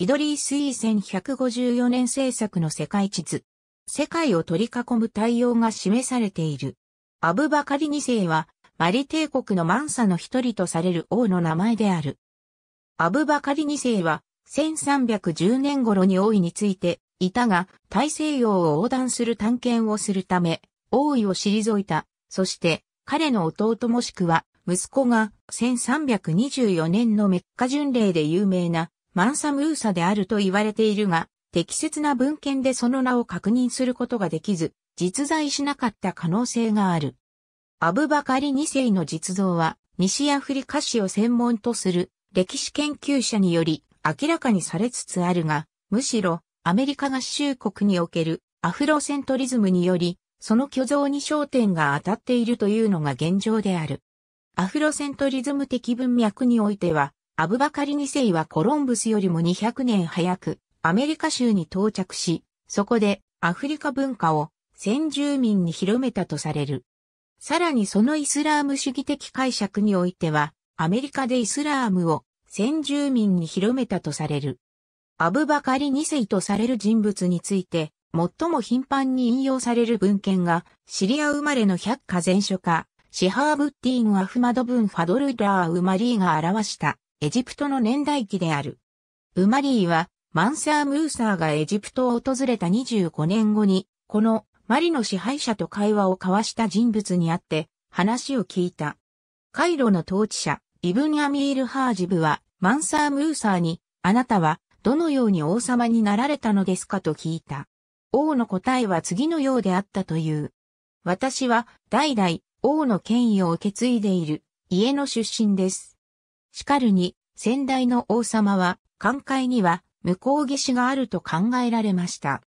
イドリースイー1154年制作の世界地図。世界を取り囲む太陽が示されている。アブバカリ2世は、マリ帝国のマンサの一人とされる王の名前である。アブバカリ2世は、1310年頃に王位についていたが、大西洋を横断する探検をするため、王位を退いた。そして、彼の弟もしくは、息子が1324年のメッカ巡礼で有名なマンサムーサであると言われているが、適切な文献でその名を確認することができず、実在しなかった可能性がある。アブバカリ2世の実像は、西アフリカ史を専門とする歴史研究者により明らかにされつつあるが、むしろアメリカ合衆国におけるアフロセントリズムにより、その虚像に焦点が当たっているというのが現状である。アフロセントリズム的文脈においては、アブバカリ2世はコロンブスよりも200年早くアメリカ州に到着し、そこでアフリカ文化を先住民に広めたとされる。さらにそのイスラーム主義的解釈においては、アメリカでイスラームを先住民に広めたとされる。アブバカリ2世とされる人物について、最も頻繁に引用される文献が、シリア生まれの百科全書家、シハーブッティン・アフマドブン・ファドルダー・ウマリーが表したエジプトの年代記である。ウマリーはマンサー・ムーサーがエジプトを訪れた25年後に、このマリの支配者と会話を交わした人物に会って話を聞いた。カイロの統治者、イブン・アミール・ハージブはマンサー・ムーサーに、あなたはどのように王様になられたのですかと聞いた。王の答えは次のようであったという。私は代々王の権威を受け継いでいる家の出身です。しかるに、先代の王様は、寛解には向こう岸があると考えられました。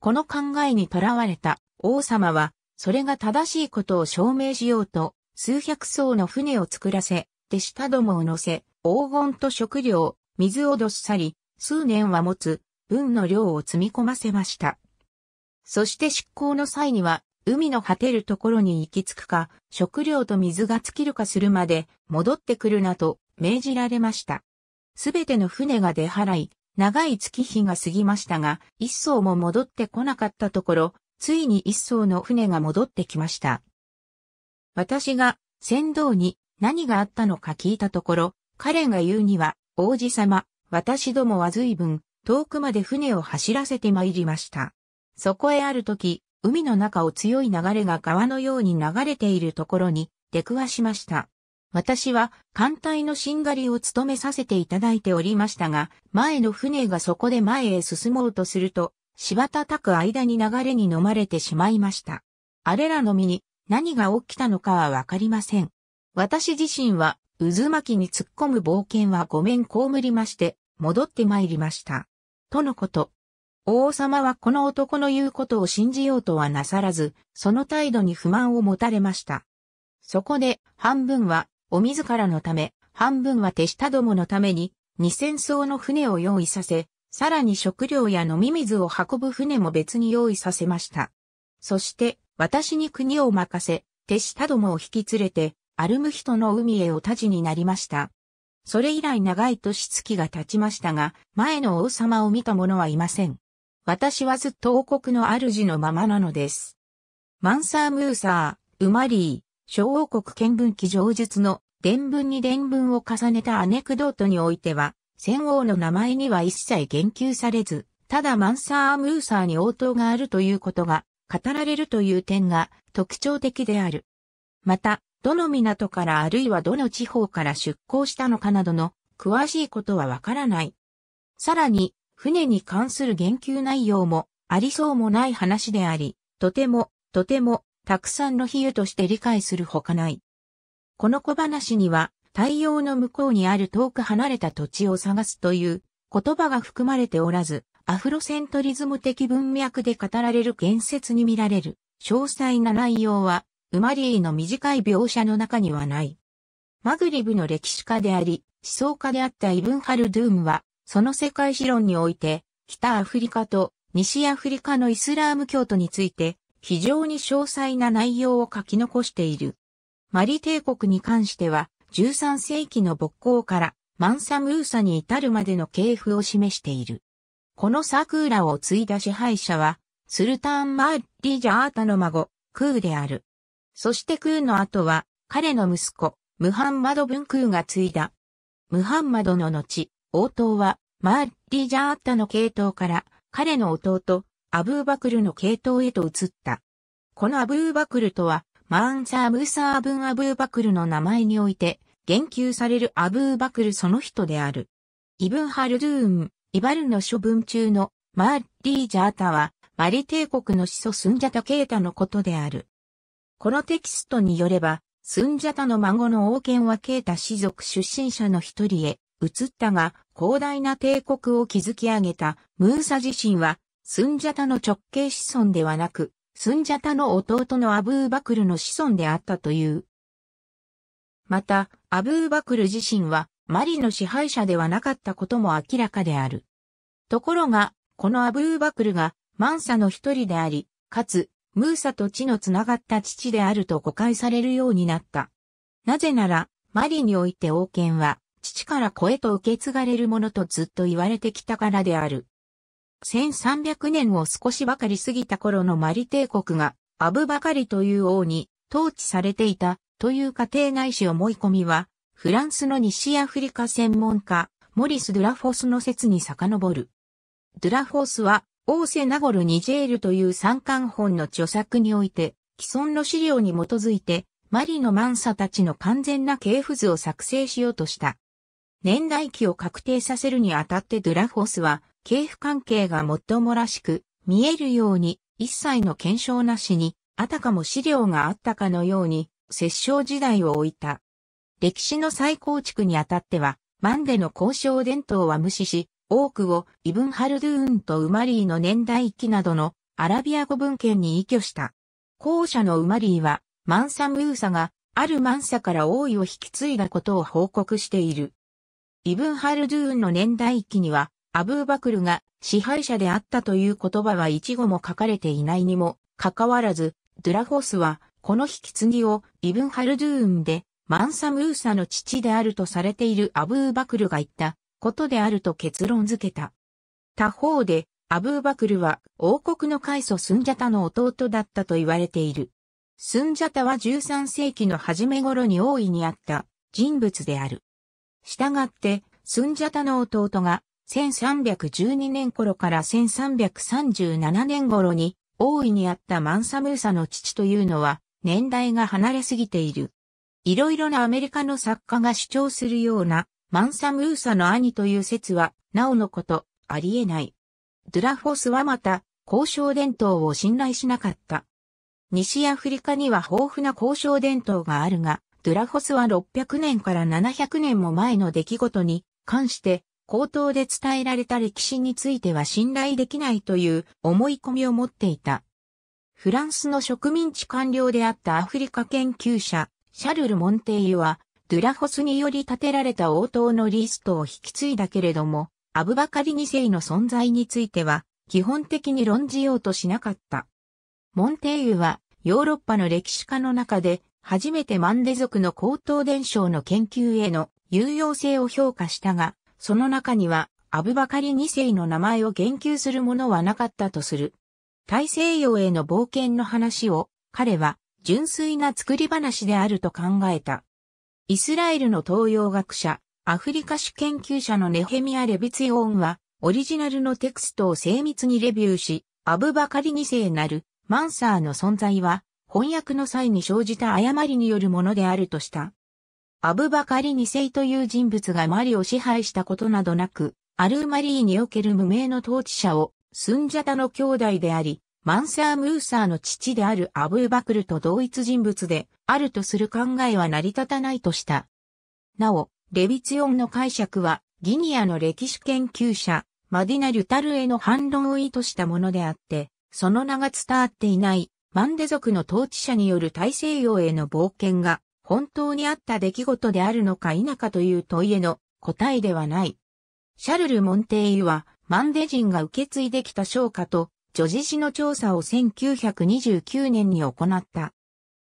この考えにとらわれた王様は、それが正しいことを証明しようと、数百艘の船を作らせ、手下どもを乗せ、黄金と食料、水をどっさり、数年は持つ分の量を積み込ませました。そして出港の際には海の果てるところに行き着くか、食料と水が尽きるかするまで戻ってくるなと命じられました。すべての船が出払い、長い月日が過ぎましたが、一艘も戻ってこなかったところ、ついに一艘の船が戻ってきました。私が船頭に何があったのか聞いたところ、彼が言うには、王子様、私どもは随分遠くまで船を走らせて参りました。そこへある時、海の中を強い流れが川のように流れているところに出くわしました。私は艦隊のしんがりを務めさせていただいておりましたが、前の船がそこで前へ進もうとすると、柴叩く間に流れに飲まれてしまいました。あれらの身に何が起きたのかはわかりません。私自身は渦巻きに突っ込む冒険はごめん被りまして、戻って参りました。とのこと。王様はこの男の言うことを信じようとはなさらず、その態度に不満を持たれました。そこで、半分は、お自らのため、半分は手下どものために、二千艘の船を用意させ、さらに食料や飲み水を運ぶ船も別に用意させました。そして、私に国を任せ、手下どもを引き連れて、アルムヒトの海へお立ちになりました。それ以来長い年月が経ちましたが、前の王様を見た者はいません。私はずっと王国の主のままなのです。マンサー・ムーサー、ウマリー、小王国見聞記上述の伝文に伝文を重ねたアネクドートにおいては、戦王の名前には一切言及されず、ただマンサー・ムーサーに応答があるということが語られるという点が特徴的である。また、どの港からあるいはどの地方から出港したのかなどの詳しいことはわからない。さらに、船に関する言及内容もありそうもない話であり、とても、とても、たくさんの比喩として理解するほかない。この小話には、太陽の向こうにある遠く離れた土地を探すという言葉が含まれておらず、アフロセントリズム的文脈で語られる言説に見られる詳細な内容は、ウマリーの短い描写の中にはない。マグリブの歴史家であり、思想家であったイブン・ハルドゥームは、その世界史論において、北アフリカと西アフリカのイスラーム教徒について、非常に詳細な内容を書き残している。マリ帝国に関しては、13世紀の勃興からマンサムーサに至るまでの系譜を示している。このサクーラを継いだ支配者は、スルタン・マッリ・ジャータの孫、クーである。そしてクーの後は、彼の息子、ムハンマド・ブンクーが継いだ。ムハンマドの後、応答は、マーリ・ジャータの系統から、彼の弟、アブーバクルの系統へと移った。このアブーバクルとは、マーンサー・ムーサー・ブン・アブーバクルの名前において、言及されるアブーバクルその人である。イブン・ハルドゥーン、イバルの処分中のマーリー・ジャータは、マリ帝国の始祖スンジャタ・ケータのことである。このテキストによれば、スンジャタの孫の王権はケータ氏族出身者の一人へ移ったが、広大な帝国を築き上げたムーサ自身は、スンジャタの直系子孫ではなく、スンジャタの弟のアブーバクルの子孫であったという。また、アブーバクル自身は、マリの支配者ではなかったことも明らかである。ところが、このアブーバクルがマンサの一人であり、かつ、ムーサと血のつながった父であると誤解されるようになった。なぜなら、マリにおいて王権は、父から子へと受け継がれるものとずっと言われてきたからである。1300年を少しばかり過ぎた頃のマリ帝国が、アブバカリという王に統治されていたという家庭内史思い込みは、フランスの西アフリカ専門家、モリス・ドゥラフォスの説に遡る。ドゥラフォスは、オーセナゴル・ニジェールという三巻本の著作において、既存の資料に基づいて、マリのマンサたちの完全な系譜図を作成しようとした。年代記を確定させるにあたってドゥラフォスは、系譜関係が最もらしく、見えるように、一切の検証なしに、あたかも資料があったかのように、摂政時代を置いた。歴史の再構築にあたっては、マンデの交渉伝統は無視し、多くをイブン・ハルドゥーンとウマリーの年代記などのアラビア語文献に依拠した。後者のウマリーは、マンサムーサがあるマンサから王位を引き継いだことを報告している。イブン・ハルドゥーンの年代記には、アブーバクルが支配者であったという言葉は一語も書かれていないにもかかわらず、ドゥラフォスはこの引き継ぎをイブン・ハルドゥーンでマンサムーサの父であるとされているアブーバクルが言ったことであると結論付けた。他方で、アブーバクルは王国の開祖スンジャタの弟だったと言われている。スンジャタは13世紀の初め頃に王位にあった人物である。したがって、スンジャタの弟が1312年頃から1337年頃に王位にあったマンサムーサの父というのは年代が離れすぎている。いろいろなアメリカの作家が主張するようなマンサムーサの兄という説は、なおのこと、ありえない。ドゥラフォスはまた、交渉伝統を信頼しなかった。西アフリカには豊富な交渉伝統があるが、ドゥラフォスは600年から700年も前の出来事に関して口頭で伝えられた歴史については信頼できないという思い込みを持っていた。フランスの植民地官僚であったアフリカ研究者、シャルル・モンテイユは、ドゥラホスにより建てられた応答のリストを引き継いだけれども、アブバカリ2世の存在については、基本的に論じようとしなかった。モンテイユは、ヨーロッパの歴史家の中で、初めてマンデ族の高等伝承の研究への有用性を評価したが、その中には、アブバカリ2世の名前を言及するものはなかったとする。大西洋への冒険の話を、彼は純粋な作り話であると考えた。イスラエルの東洋学者、アフリカ史研究者のネヘミア・レビツィオンは、オリジナルのテクストを精密にレビューし、アブバカリ2世なるマンサーの存在は、翻訳の際に生じた誤りによるものであるとした。アブバカリ2世という人物がマリを支配したことなどなく、アルーマリーにおける無名の統治者を、スンジャタの兄弟であり、マンサー・ムーサーの父であるアブーバクルと同一人物であるとする考えは成り立たないとした。なお、レビツィオンの解釈はギニアの歴史研究者マディナ・リュタルへの反論を意図したものであって、その名が伝わっていないマンデ族の統治者による大西洋への冒険が本当にあった出来事であるのか否かという問いへの答えではない。シャルル・モンテイはマンデ人が受け継いできた昇華と女児史の調査を1929年に行った。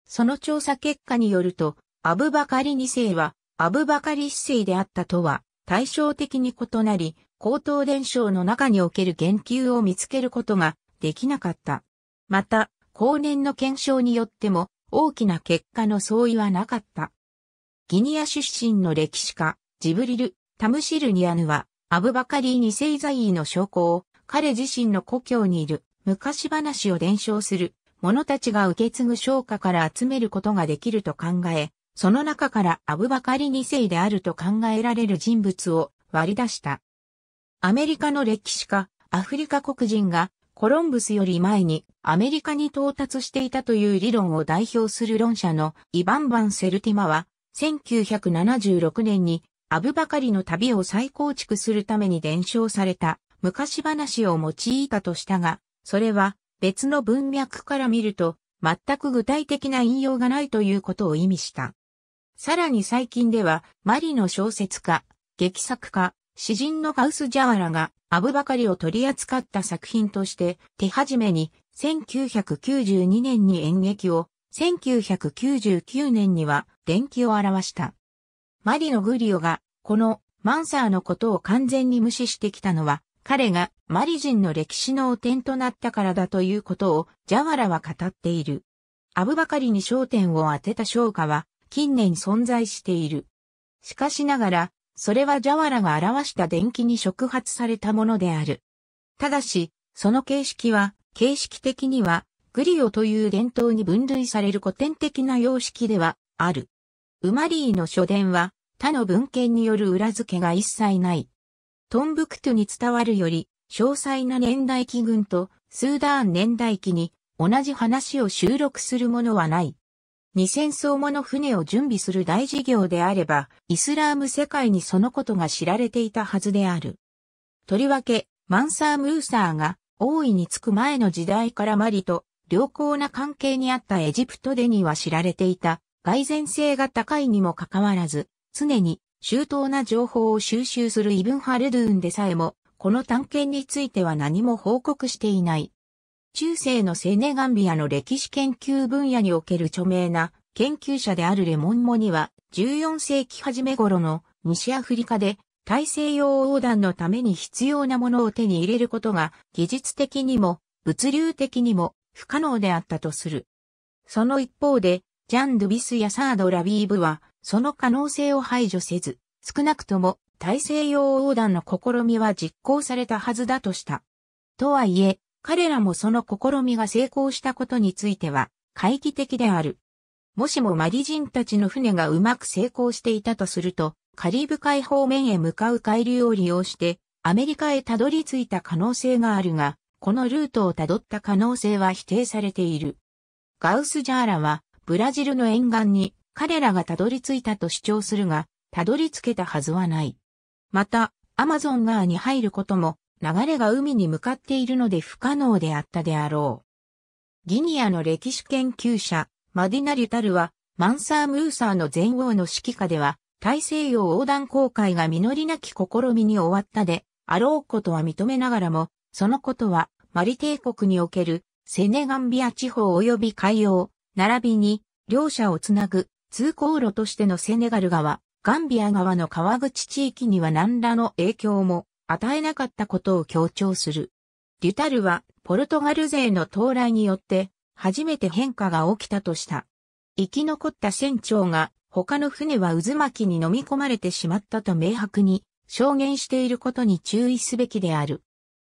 その調査結果によると、アブバカリ2世は、アブバカリ1世であったとは、対照的に異なり、高等伝承の中における言及を見つけることができなかった。また、後年の検証によっても大きな結果の相違はなかった。ギニア出身の歴史家、ジブリル・タムシルニアヌは、アブバカリーニセイザイーの証拠を彼自身の故郷にいる昔話を伝承する者たちが受け継ぐ昇華から集めることができると考え、その中からアブバカリ2世であると考えられる人物を割り出した。アメリカの歴史家、アフリカ黒人がコロンブスより前にアメリカに到達していたという理論を代表する論者のイバンバン・セルティマは、1976年にアブバカリの旅を再構築するために伝承された昔話を用いたとしたが、それは別の文脈から見ると全く具体的な引用がないということを意味した。さらに最近ではマリの小説家、劇作家、詩人のガウス・ジャワラがアブバカリを取り扱った作品として手始めに1992年に演劇を、1999年には電気を表した。マリのグリオがこのマンサーのことを完全に無視してきたのは彼がマリ人の歴史の汚点となったからだということをジャワラは語っている。アブバカリに焦点を当てた昇華は近年存在している。しかしながら、それはジャワラが表した電気に触発されたものである。ただし、その形式は、形式的には、グリオという伝統に分類される古典的な様式ではある。ウマリーの書伝は、他の文献による裏付けが一切ない。トンブクトゥに伝わるより、詳細な年代記群とスーダーン年代記に同じ話を収録するものはない。二戦争もの船を準備する大事業であれば、イスラーム世界にそのことが知られていたはずである。とりわけ、マンサー・ムーサーが大いにつく前の時代からマリと良好な関係にあったエジプトでには知られていた、蓋然性が高いにもかかわらず、常に周到な情報を収集するイブン・ハルドゥーンでさえも、この探検については何も報告していない。中世のセネガンビアの歴史研究分野における著名な研究者であるレモンモには、14世紀初め頃の西アフリカで大西洋横断のために必要なものを手に入れることが技術的にも物流的にも不可能であったとする。その一方で、ジャン・ドゥビスやサード・ラビーブはその可能性を排除せず、少なくとも大西洋横断の試みは実行されたはずだとした。とはいえ、彼らもその試みが成功したことについては、懐疑的である。もしもマリ人たちの船がうまく成功していたとすると、カリブ海方面へ向かう海流を利用して、アメリカへたどり着いた可能性があるが、このルートをたどった可能性は否定されている。ガウス・ジャーラは、ブラジルの沿岸に彼らがたどり着いたと主張するが、たどり着けたはずはない。また、アマゾン川に入ることも、流れが海に向かっているので不可能であったであろう。ギニアの歴史研究者、マディナ・リュタルは、マンサー・ムーサーの前王の指揮下では、大西洋横断航海が実りなき試みに終わったで、あろうことは認めながらも、そのことは、マリ帝国における、セネガンビア地方及び海洋、並びに、両者をつなぐ通行路としてのセネガル川、ガンビア川の川口地域には何らの影響も与えなかったことを強調する。デュタルはポルトガル勢の到来によって初めて変化が起きたとした。生き残った船長が他の船は渦巻きに飲み込まれてしまったと明白に証言していることに注意すべきである。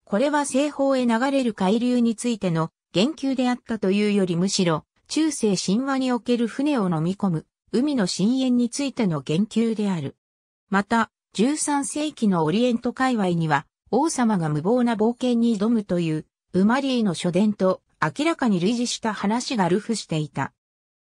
これは西方へ流れる海流についての言及であったというよりむしろ中世神話における船を飲み込む海の深淵についての言及である。また、13世紀のオリエント界隈には、王様が無謀な冒険に挑むという、ウマリーの書伝と明らかに類似した話がルフしていた。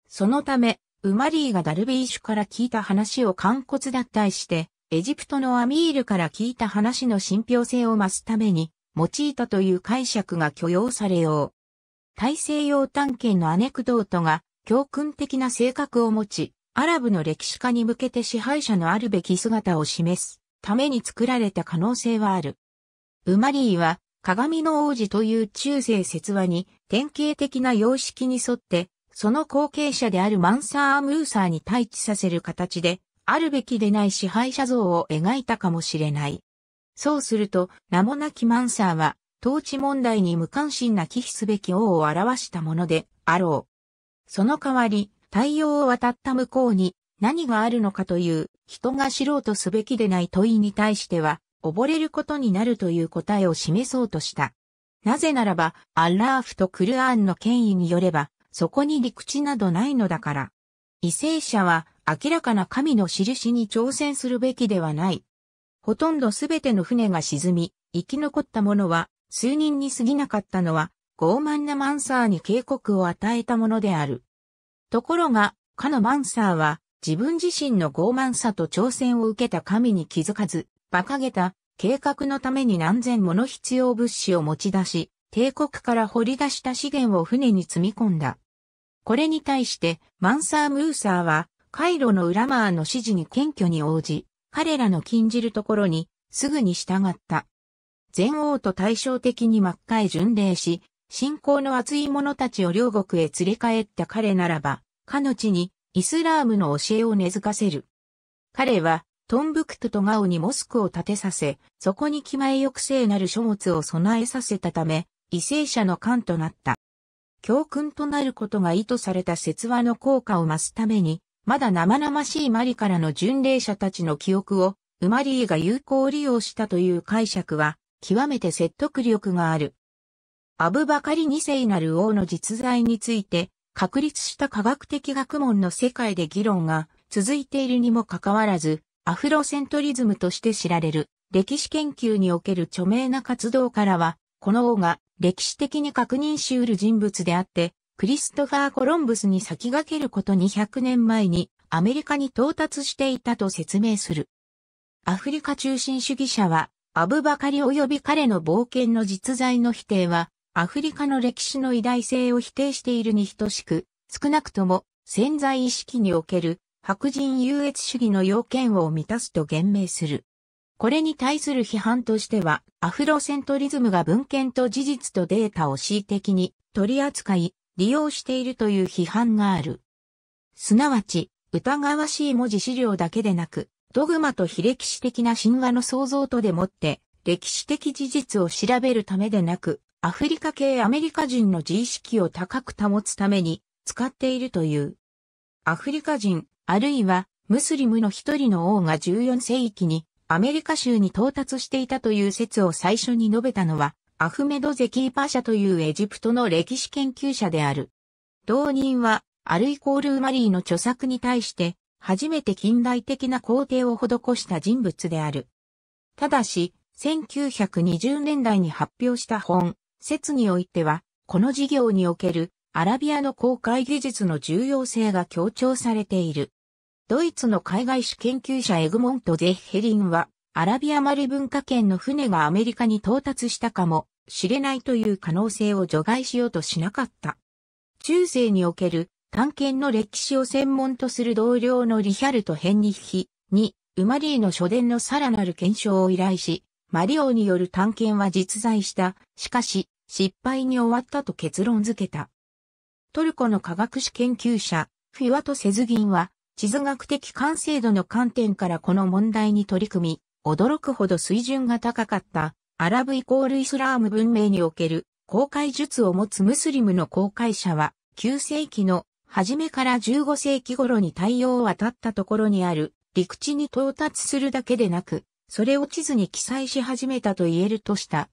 そのため、ウマリーがダルビーシュから聞いた話を完骨脱退して、エジプトのアミールから聞いた話の信憑性を増すために、用いたという解釈が許容されよう。大西洋探検のアネクドートが教訓的な性格を持ち、アラブの歴史家に向けて支配者のあるべき姿を示すために作られた可能性はある。ウマリーは鏡の王子という中世説話に典型的な様式に沿って、その後継者であるマンサー・ムーサーに対峙させる形で、あるべきでない支配者像を描いたかもしれない。そうすると、名もなきマンサーは、統治問題に無関心な忌避すべき王を表したものであろう。その代わり、太陽を渡った向こうに何があるのかという人が知ろうとすべきでない問いに対しては、溺れることになるという答えを示そうとした。なぜならば、アッラーフとクルアーンの権威によれば、そこに陸地などないのだから。為政者は明らかな神の印に挑戦するべきではない。ほとんどすべての船が沈み、生き残った者は数人に過ぎなかったのは傲慢なマンサーに警告を与えたものである。ところが、かのマンサーは自分自身の傲慢さと挑戦を受けた神に気づかず、馬鹿げた計画のために何千もの必要物資を持ち出し、帝国から掘り出した資源を船に積み込んだ。これに対して、マンサー・ムーサーは、カイロのウラマーの指示に謙虚に応じ、彼らの禁じるところに、すぐに従った。全王と対照的に真っ赤へ巡礼し、信仰の熱い者たちを両国へ連れ帰った彼ならば、かの地にイスラームの教えを根付かせる。彼は、トンブクトとガオにモスクを建てさせ、そこに気前抑制なる書物を備えさせたため、為政者の官となった。教訓となることが意図された説話の効果を増すために、まだ生々しいマリからの巡礼者たちの記憶を、ウマリーが有効利用したという解釈は、極めて説得力がある。アブバカリ二世なる王の実在について、確立した科学的学問の世界で議論が続いているにもかかわらず、アフロセントリズムとして知られる歴史研究における著名な活動からは、この王が歴史的に確認し得る人物であって、クリストファー・コロンブスに先駆けること200年前にアメリカに到達していたと説明する。アフリカ中心主義者は、アブバカリ及び彼の冒険の実在の否定は、アフリカの歴史の偉大性を否定しているに等しく、少なくとも潜在意識における白人優越主義の要件を満たすと言明する。これに対する批判としては、アフロセントリズムが文献と事実とデータを恣意的に取り扱い、利用しているという批判がある。すなわち、疑わしい文字資料だけでなく、ドグマと非歴史的な神話の創造とでもって、歴史的事実を調べるためでなく、アフリカ系アメリカ人の自意識を高く保つために使っているという。アフリカ人、あるいはムスリムの一人の王が14世紀にアメリカ州に到達していたという説を最初に述べたのは、アフメド・ゼキーパーシャというエジプトの歴史研究者である。同人は、アルイコール・マリーの著作に対して、初めて近代的な工程を施した人物である。ただし、1920年代に発表した本、説においては、この事業におけるアラビアの公開技術の重要性が強調されている。ドイツの海外史研究者エグモント・ゼッヘリンは、アラビアマリ文化圏の船がアメリカに到達したかもしれないという可能性を除外しようとしなかった。中世における探検の歴史を専門とする同僚のリヒャルト・ヘンニッヒに、ウマリーの書伝のさらなる検証を依頼し、マリオによる探検は実在した。しかし、失敗に終わったと結論付けた。トルコの科学史研究者、フィワト・セズギンは、地図学的完成度の観点からこの問題に取り組み、驚くほど水準が高かったアラブイコールイスラーム文明における公開術を持つムスリムの公開者は9世紀の初めから15世紀頃に太陽を渡ったところにある陸地に到達するだけでなく、それを地図に記載し始めたと言えるとした。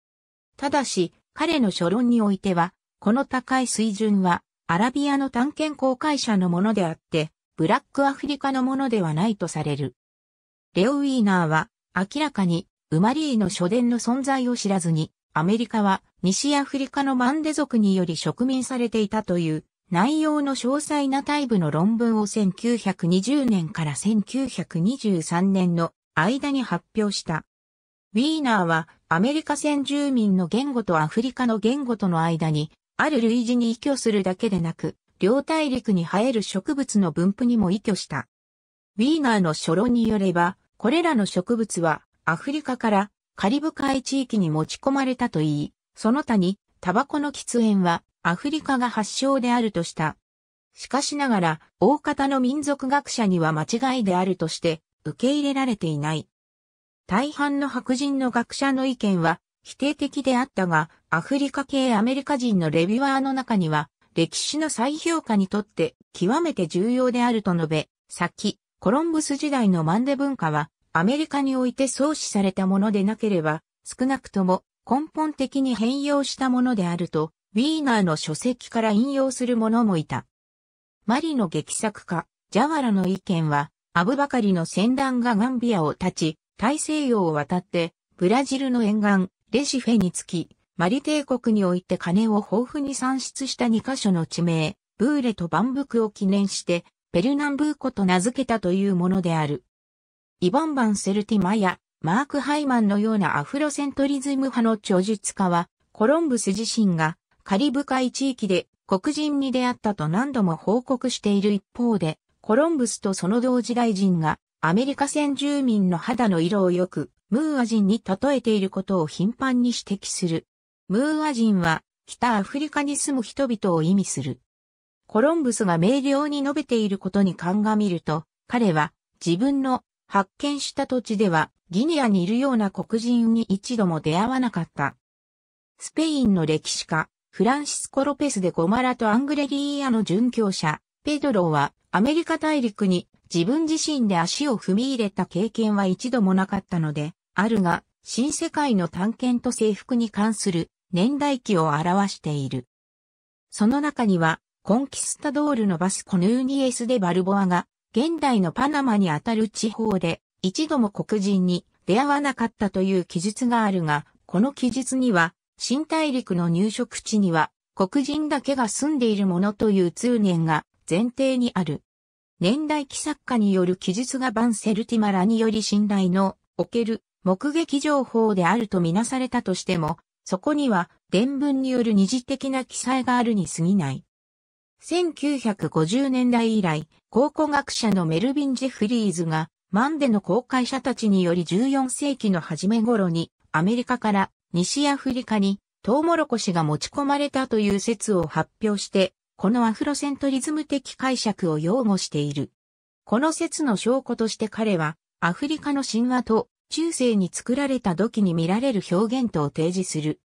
ただし、彼の書論においては、この高い水準はアラビアの探検公開者のものであって、ブラックアフリカのものではないとされる。レオ・ウィーナーは明らかにウマリーの書伝の存在を知らずに、アメリカは西アフリカのマンデ族により植民されていたという内容の詳細なタイプの論文を1920年から1923年の間に発表した。ウィーナーはアメリカ先住民の言語とアフリカの言語との間にある類似に依拠するだけでなく、両大陸に生える植物の分布にも依拠した。ウィーナーの書論によれば、これらの植物はアフリカからカリブ海地域に持ち込まれたといい、その他にタバコの喫煙はアフリカが発祥であるとした。しかしながら、大方の民族学者には間違いであるとして受け入れられていない。大半の白人の学者の意見は否定的であったが、アフリカ系アメリカ人のレビュアーの中には、歴史の再評価にとって極めて重要であると述べ、先、コロンブス時代のマンデ文化は、アメリカにおいて創始されたものでなければ、少なくとも根本的に変容したものであると、ウィーナーの書籍から引用する者もいた。マリの劇作家、ジャワラの意見は、アブバカリの船団がガンビアを立ち、大西洋を渡って、ブラジルの沿岸、レシフェにつき、マリ帝国において金を豊富に産出した2カ所の地名、ブーレとバンブクを記念して、ペルナンブーコと名付けたというものである。イバンバン・セルティマやマーク・ハイマンのようなアフロセントリズム派の著述家は、コロンブス自身がカリブ海地域で黒人に出会ったと何度も報告している一方で、コロンブスとその同時代人がアメリカ先住民の肌の色をよくムーア人に例えていることを頻繁に指摘する。ムーア人は北アフリカに住む人々を意味する。コロンブスが明瞭に述べていることに鑑みると、彼は自分の発見した土地ではギニアにいるような黒人に一度も出会わなかった。スペインの歴史家、フランシスコ・ロペスでゴマラとアングレリーアの殉教者、ペドロはアメリカ大陸に自分自身で足を踏み入れた経験は一度もなかったので、あるが、新世界の探検と征服に関する年代記を表している。その中には、コンキスタドールのバスコヌーニエス・でバルボアが、現代のパナマにあたる地方で、一度も黒人に出会わなかったという記述があるが、この記述には、新大陸の入植地には黒人だけが住んでいるものという通念が前提にある。年代記作家による記述がバンセルティマラにより信頼のおける目撃情報であるとみなされたとしても、そこには伝聞による二次的な記載があるに過ぎない。1950年代以来、考古学者のメルビン・ジェフリーズが、マンデの公開者たちにより14世紀の初め頃に、アメリカから西アフリカにトウモロコシが持ち込まれたという説を発表して、このアフロセントリズム的解釈を擁護している。この説の証拠として彼は、アフリカの神話と中世に作られた土器に見られる表現とを提示する。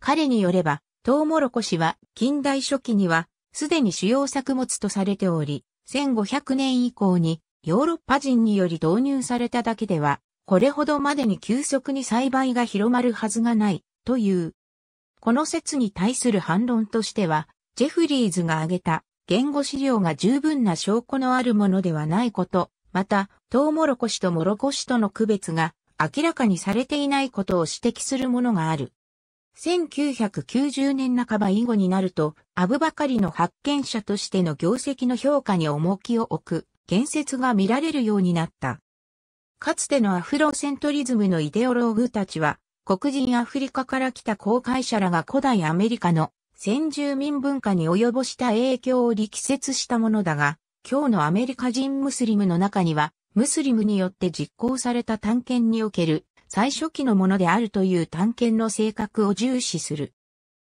彼によれば、トウモロコシは近代初期にはすでに主要作物とされており、1500年以降にヨーロッパ人により導入されただけではこれほどまでに急速に栽培が広まるはずがない、という。この説に対する反論としては、ジェフリーズが挙げた言語資料が十分な証拠のあるものではないこと、また、トウモロコシとモロコシとの区別が明らかにされていないことを指摘するものがある。1990年半ば以後になると、アブバカリの発見者としての業績の評価に重きを置く、言説が見られるようになった。かつてのアフロセントリズムのイデオローグたちは、黒人アフリカから来た航海者らが古代アメリカの先住民文化に及ぼした影響を力説したものだが、今日のアメリカ人ムスリムの中には、ムスリムによって実行された探検における最初期のものであるという探検の性格を重視する。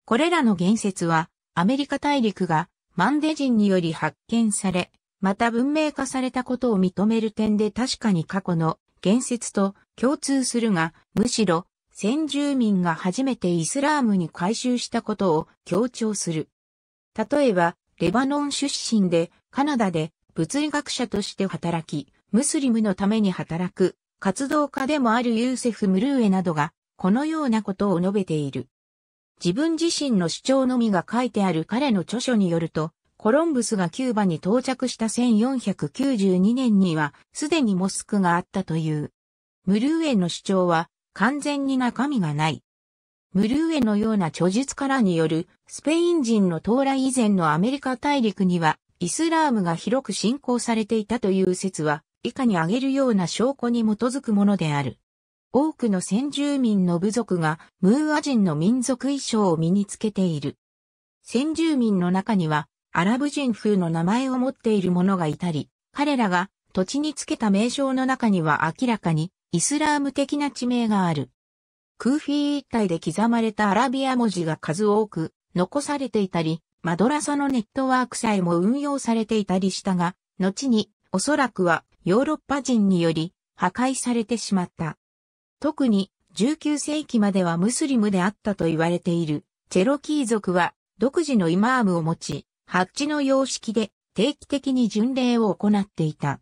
これらの言説は、アメリカ大陸がマンデ人により発見され、また文明化されたことを認める点で確かに過去の言説と共通するが、むしろ先住民が初めてイスラームに改宗したことを強調する。例えば、レバノン出身でカナダで物理学者として働き、ムスリムのために働く活動家でもあるユーセフ・ムルーエなどがこのようなことを述べている。自分自身の主張のみが書いてある彼の著書によると、コロンブスがキューバに到着した1492年には、すでにモスクがあったという。ムルーエの主張は、完全に中身がない。ムルーエのような著述からによる、スペイン人の到来以前のアメリカ大陸には、イスラームが広く信仰されていたという説は、以下に挙げるような証拠に基づくものである。多くの先住民の部族がムーア人の民族衣装を身につけている。先住民の中にはアラブ人風の名前を持っている者がいたり、彼らが土地につけた名称の中には明らかにイスラーム的な地名がある。クーフィー一帯で刻まれたアラビア文字が数多く残されていたり、マドラサのネットワークさえも運用されていたりしたが、後におそらくはヨーロッパ人により破壊されてしまった。特に19世紀まではムスリムであったと言われているチェロキー族は独自のイマームを持ち、ハッチの様式で定期的に巡礼を行っていた。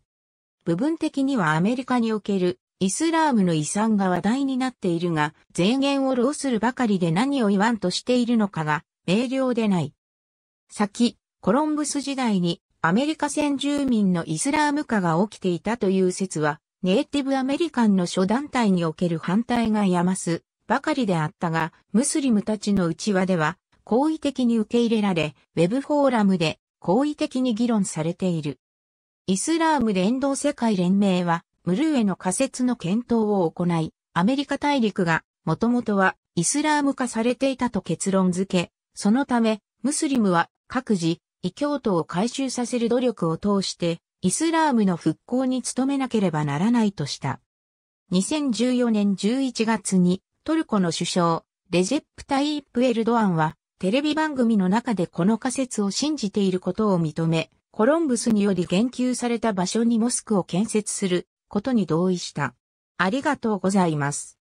部分的にはアメリカにおけるイスラームの遺産が話題になっているが、税源を浪するばかりで何を言わんとしているのかが明瞭でない。先、コロンブス時代にアメリカ先住民のイスラーム化が起きていたという説は、ネイティブアメリカンの諸団体における反対がやますばかりであったが、ムスリムたちの内輪では、好意的に受け入れられ、ウェブフォーラムで好意的に議論されている。イスラーム連動世界連盟は、ムルーへの仮説の検討を行い、アメリカ大陸がもともとはイスラーム化されていたと結論付け、そのため、ムスリムは各自、異教徒を回収させる努力を通して、イスラームの復興に努めなければならないとした。2014年11月にトルコの首相、レジェプ・タイープ・エルドアンは、テレビ番組の中でこの仮説を信じていることを認め、コロンブスにより言及された場所にモスクを建設することに同意した。ありがとうございます。